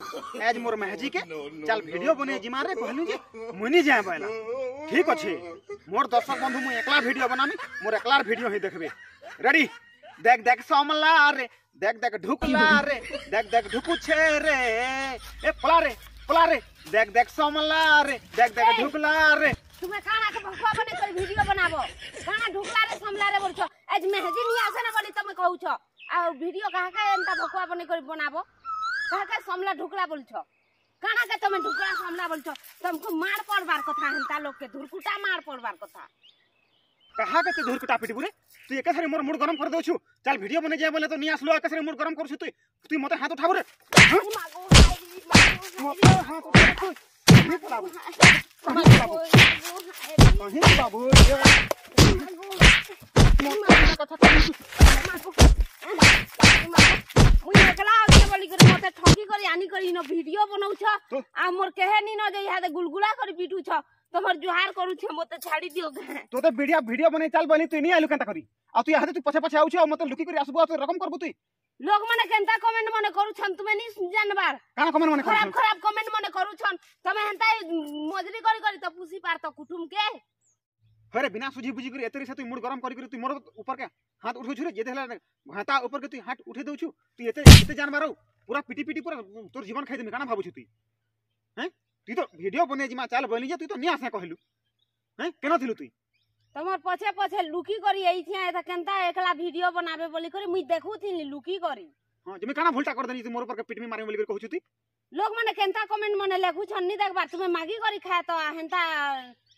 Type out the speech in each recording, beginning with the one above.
आज मोर महजी के? चल वीडियो बने जी मारे कहलु जे। मुनी जाए पहला। ठीक अछि मोर दर्शक बंधु मु एकला वीडियो बनामी मोर एकला वीडियो ही देखबे। रेडी देख देख सोमला रे। देख देख ढुकला रे। देख देख ढुकु छे रे ए पला रे पला रे। देख देख सोमला रे। देख देख ढुकला रे। तुम्हें खाना के भुखवा बने कर वीडियो बनाबो? खाना ढुकला रे सोमला रे बोलछो? आज महजी नि आसे ना बोली तमे कहू छ। आ वीडियो कहाँ का एंता भुखवा बने कर बनाबो? কাকে সমলা ঢুকরা বলছো কানাকে তুমি ঢুকরা সামলা বলছো তোমাকে মার পড়বার কথা হেনতা লোককে ধুরকুটা মার পড়বার কথা কাহাকে তুই ধুরকুটা পিটিবু রে তুই একাধারে মোর মুড গরম করে দউছু চল ভিডিও বনে যায় বলে তো নি আসলো একাধারে মুড গরম করছু তুই তুই মতে হাত উঠাবু রে মতে হাত উঠাবু বাবু বাবু কথা নিন ভিডিও বনাউছ আর মোর কেহে নিন যে ইহাতে গুলগুলা করে পিটুছ তোমার জুহার করুছ মতে ছাড়ি দিও তোতে ভিডিও ভিডিও বনাই চাল বনি তুই নি আইলু কেনতা করি আর তুই ইহাতে তুই পছে পছে আউছ আর মতে লুকি করে আসবু আর রকম করবু তুই লোক মানে কেনতা কমেন্ট মনে করুছন তুমি নি জানবার কানা কমেন্ট মনে করুছন খারাপ খারাপ কমেন্ট মনে করুছন তুমি হেনতাই মজরি করি করি তো পুষি পারতো কুটুম কে हरे बिना सुझी बुझी कर एतरी से तू मुड़ गरम करी तू मोर ऊपर के हाथ उठो रे जेते हला घाटा ऊपर के तू हाथ उठे दउछु तू एते एते जान मारो पूरा पिटी पिटी पूरा तोर जीवन खाई देमे काना भाबुछु तू? हैं? तू तो वीडियो बने जिमा चाल बनि जे तू तो नि आसे कहलु। हैं? केना थिलु तू? तमर पछे पछे लुकी करी आई थिया एता केनता एकला वीडियो बनाबे बोली करे मुई देखु थिन लुकी करी। हाँ जमे काना भुलटा कर दनी तू मोर ऊपर के पिट में मारे बोली कर कहछु तू? लोग माने केनता कमेंट माने लेखु छन नि देखबार तुमे मागी करी खाए तो हेनता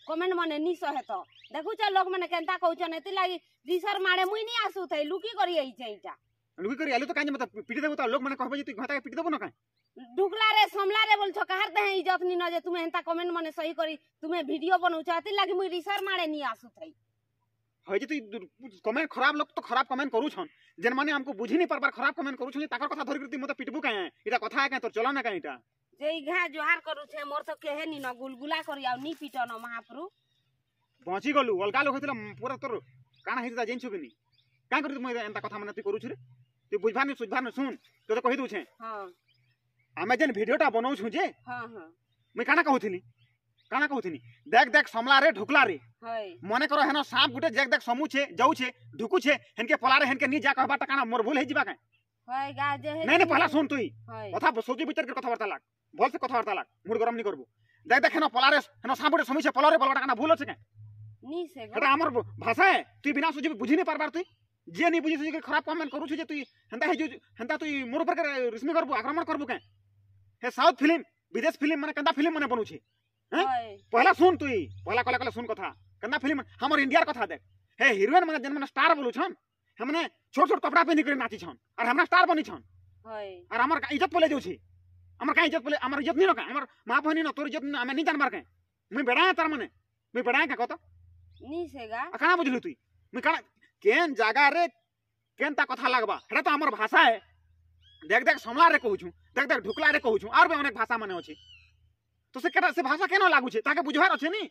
কমেন্ট মানে নিশ হেত দেখুছ লোক মানে কেনতা কହୁଛন এতে লাগি রিসার মাড়ে মুই নি আসু থাই লুকি করি আইছে এইটা লুকি করি আলু তো কাঞ্জে মত পিটি দেবো তো লোক মানে কহবে যে তুই ঘটাকে পিটি দেবো না কাই ঢুকলা রে সমলা রে বলছো কাহার তে দেহে ইজত নি ন যে তুমি এনতা কমেন্ট মানে সহি করি তুমি ভিডিও বনাউছ এতি লাগি মুই রিসার মাড়ে নি আসু থাই হয় যে তুই কমেন্ট খারাপ লোক তো খারাপ কমেন্ট করুছন যেন মানে আমকো বুঝি নি পারবার খারাপ কমেন্ট করুছন তাকর কথা ধরি তুই মত পিটবু কাই এটা কথা কাই তোর চলা না কাই এটা যেই ঘা জোহার করুছে মোর তো কেহে নিন গুলগুলা করি আউ নি পিটন মহাপ্রু। বঞ্চি গলু অলগা লোক হইতিলা পুরা তোর কানা হইতিলা জানিছু কিনি কাই করি মই এন্তা কথা মানে তুই করুছু রে তুই বুঝবার নি সুঝবার নি শুন তোতে কই দউছে। হ্যাঁ আমি যেন ভিডিওটা বনাউছু যে হ্যাঁ হ্যাঁ মই কানা কহুথিনি কানা কহুথিনি দেখ দেখ সমলা রে ঢুকলা রে মনে করো হেন সাপ গুটে দেখ দেখ সমুছে যাউছে ঢুকুছে হেনকে পলারে হেনকে নি যা কহবাটা কানা মোর ভুল হই যিবা কাই। হয় গা যে নাই নাই পহলা শুন তুই। কথা সোজি के কথাবার্তা লাগ। ভলসে কথাবার্তা লাগ মুড গরম নি করবু। দেখ দেখ হেন পলারে হেন সাপ গুটে সমুছে পলারে বলটা কানা ভুল আছে কাঁ নি সে গো। এটা আমার ভাষা তুই বিনা সুজি বুঝি নি পারবার তুই? যে নি বুঝি সুজি খারাপ কমেন্ট করুছু যে তুই হেনতা হেজু হেনতা তুই মোর উপর রিসমি করবু আক্রমণ করবু কেন? হে সাউথ ফিল্ম বিদেশ ফিল্ম মানে কেনতা ফিল্ম মানে বনুছে? হ্যাঁ? পহলা শুন তুই পহলা কলে কলে শুন কথা। কেনতা ফিল্ম আমার ইন্ডিয়ার কথা দেখ। হে হিরোইন মানে যেন মানে স্টার বলুছন हमने छोट छोट कपड़ा पहन के नाची छन और हमरा स्टार बनी छन। और हमर इज़्ज़त बोले जो छी। हमर का इज़्ज़त बोले हमर इज़्ज़त नहीं रखा हमर माँ बहनी ना तोर इज़्ज़त ना हमें नहीं जान मार के। मैं बेड़ा तार माने मैं बेड़ा है का कत। नहीं सेगा। काना बुझलु तू मैं काना केन जागा रे केन ता कथा लागबा? हेटा तो हमर भाषा है। देख देख समला रे कहू छु देख देख ढुकला रे कहू छु और भी अनेक भाषा माने अछि तो से केटा से भाषा केनो लागू छे? ताके बुझवार अछि नी?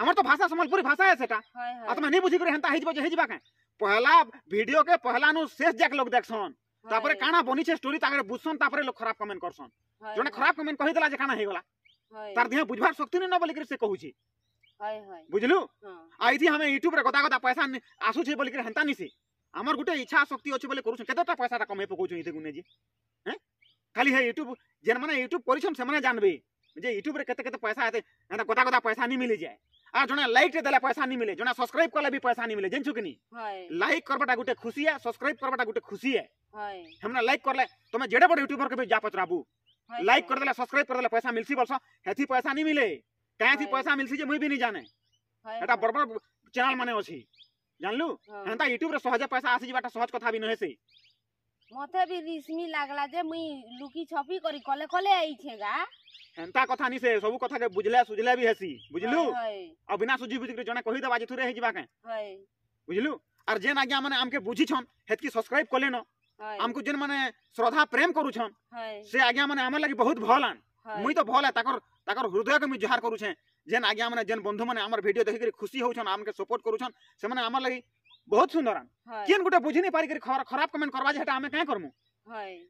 हमर तो भाषा समलपुरी भाषा है सेटा। आ तो तुम नहीं बुझी करे हंता हेजबा जे हेजबा का। পহলা ভিডিওকে পহলানু শেষ যাক লোক দেখছন তারপরে কানা বনিছে স্টোরি তাকে বুঝছন তারপরে লোক খারাপ কমেন্ট করছন জনে খারাপ কমেন্ট কহি দেলা যে কানা হইগলা তার দেহ বুঝবার শক্তি না বলিকি সে কহুছি বুঝলু আইথি আমি ইউটিউব রে কথা কথা পয়সা আসুছে বলিকি হেন্তা নিছি আমার গোটে ইচ্ছা শক্তি অছি বলে করছন কতটা পয়সাটা কমাই পকাউছন ইতে গুনে জি হ্যাঁ খালি হে ইউটিউব যেন মানে ইউটিউব করিছন সেমানে জানবে যে ইউটিউব রে কত কত পয়সা আতে কথা কথা পয়সা নি মিলি যায় आ जोना लाइक रे पैसा नहीं मिले जोना सब्सक्राइब करला भी पैसा नहीं मिले जानछु कि लाइक करबाटा गुटे खुशी है सब्सक्राइब करबाटा गुटे खुशी है। हमरा लाइक करले तो तमे जेडे बड़ यूट्यूबर के जा पचराबू लाइक कर देला सब्सक्राइब कर देला पैसा मिलसी बलसा हेथी पैसा नहीं मिले। काहे थी पैसा मिलसी जे मुई भी नहीं जाने। एटा बड़बड़ चैनल माने अछि जानलु? हंता यूट्यूब रे सहज पैसा आसी जबाटा सहज कथा भी नहेसे। মতে বি রিসমি লাগলা যে মুই লুকি ছপি করি কলে কলে আইছে গা এন্তা কথা নি সে সব কথা কে বুঝলে সুঝলে বি হেসি বুঝলু আর বিনা সুজি বুঝি করে জনে কহি দেবা যে থুরে হে যিবা কে বুঝলু আর যে না মানে আমকে বুঝিছন হেতকি সাবস্ক্রাইব কলে ন আমকু যেন মানে শ্রদ্ধা প্রেম করুছন সে আজ্ঞা মানে আমার লাগি বহুত ভল আন মুই তো ভল তাকর তাকর হৃদয়কে মুই জোহার করুছে যেন আজ্ঞা মানে যেন বন্ধু মানে আমার ভিডিও দেখি খুশি হউছন আমকে সাপোর্ট করুছন সে মানে আমার লাগি बहुत सुंदर आम। किन गुटे बुझी नहीं पारी पारिक खराब कमेंट करवा जे आम क्या करमु?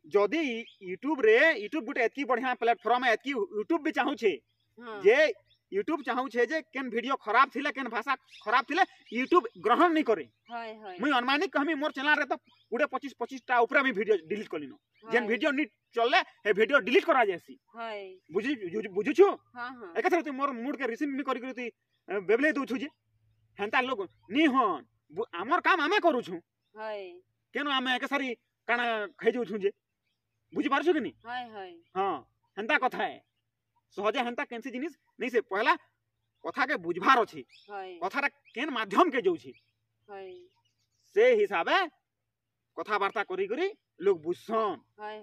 जदि यूट्यूब रे यूट्यूब गुटे एतकी बढ़िया प्लेटफार्म है एतकी यूट्यूब भी चाहू चाहूछे हाँ। जे यूट्यूब चाहूछे जे केन वीडियो खराब थिले केन भाषा खराब थिले यूट्यूब ग्रहण नहीं करे। हाय हाय। मुई अनुमानिक कहमी मोर चैनल रे तो गुटे 25 25 टा ऊपर भी वीडियो डिलीट कलिनो। जेन वीडियो नि चलले हे वीडियो डिलीट करा जासी हाय। बुझी बुझु छु हाँ हाँ। एकथरे मोर मूड के रिसीव मी करी करी तू बेबले दउ छु जे। हेंता लोग नी होन আমার কাম আমি করুছু কেন আমি একে সারি কানা খাই যাউছু যে বুঝি পারছু কি নি হ্যাঁ হেন্তা কথা সহজে হেন্তা কেনসি জিনিস নেই সে পহলা কথাকে বুঝবার অছি কথাটা কেন মাধ্যম কে যাউছি সে হিসাবে কথাবার্তা করি করি লোক বুঝছন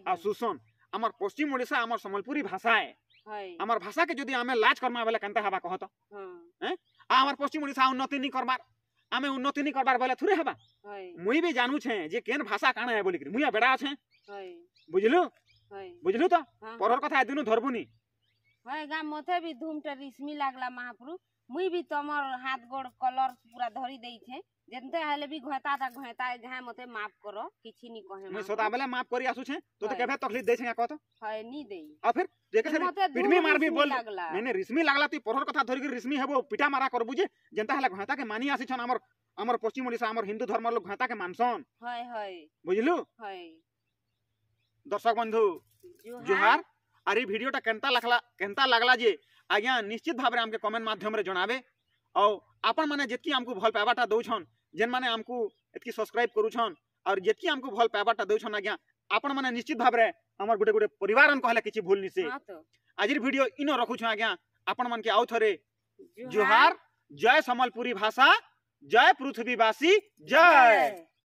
আর শুষন আমার পশ্চিম ওড়িশা আমার সম্বলপুরী ভাষায় আমার ভাষাকে যদি আমি লাজ করমা বেলে কেনতা হবা কহত হ্যাঁ আমার পশ্চিম ওড়িশা উন্নতি নি করবার ଆମେ ଉନ୍ନତି ନି କରବାର ବୋଲେ ଥୁରେ ହେବା ମୁଇଁ ବି ଜାନୁଛେ ଯେ କେନ୍ ଭାଷା କାଣା ହେ ବୋଲିକିରି ମୁଇଁ ବେଡ଼ା ଅଛେ ବୁଝିଲୁ ବୁଝିଲୁ ତ ପରର କଥା ଏଦିନୁ ଧରବୁନି ଏଗା ମୋତେ ବି ଧୁମଟା ରିସ୍ମି ଲାଗ୍ଲା ମହାପ୍ରଭୁ ମୁଇଁ ବି ତମର ହାତ ଗୋଡ଼ କଲର ପୁରା ଧରି ଦେଇଛେ ଯେନ୍ତା ହେଲେ ବି ଘେତାଟା ଘେତା ଘାଏ ମୋତେ ମାଫ କର କିଛି ନି କହେ ମୁଇଁ ସଦାବେଳେ ମାଫ କରି ଆସୁଛେ ତୋତେ କେବେ ତକଲିଫ ଦେଇଛେ କା କହ ତ ହଏ ନି ଦେଇ ଆଉ ଫେର ଦେଖେ ମୋତେ ପିଟମି ମାରବି ବୋଲ ନାଇଁ ନାଇଁ ରିସ୍ମି ଲାଗଲା ତୁଇ ପରର କଥା ଧରି ରିସ୍ମି ହେବ ପିଟା ମାରା କରବୁ ଯେ ଯେନ୍ତା ହେଲେ ଘେତା କେ ମାନି ଆସିଛନ୍ ଆମର ଆମର ପଶ୍ଚିମ ଓଡ଼ିଶା ଆମର ହିନ୍ଦୁ ଧର୍ମର ଲୋକ ଘେତା କେ ମାନସନ୍ ହଏ ହଏ ବୁଝିଲୁ ହଏ ଦର୍ଶକ ବନ୍ଧୁ ଜୁହାର आर भिडा के केन्ता लग्ला जे? आज्ञा निश्चित भाव आमके कमेंट मध्यम जनाबे और आपण मैंने जितकी आमको भल पाइबाटा दौन जेन मैंने आमको इतकी सब्सक्राइब करुछन और जितकी आमको भल पाइबाटा दौन आज्ञा आपण मैंने निश्चित भाव में गोटे गोटे पर कहला किसी भूल निशे हाँ तो। आज भिड इन रखुछ आज्ञा आपण मन के आउ थे जुहार। जय समलपुरी भाषा जय पृथ्वीवासी जय।